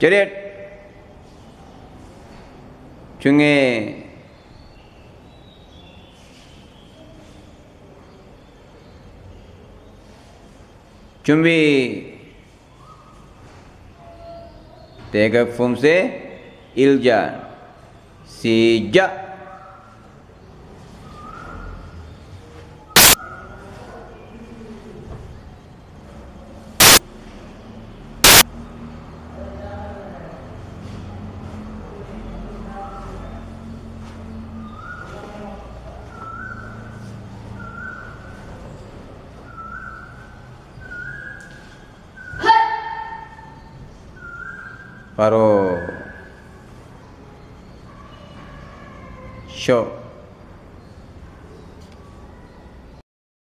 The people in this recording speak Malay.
Jerit. Cungi. Cumbi. Tiga fungsi ilja. Sijak. Pero, sure.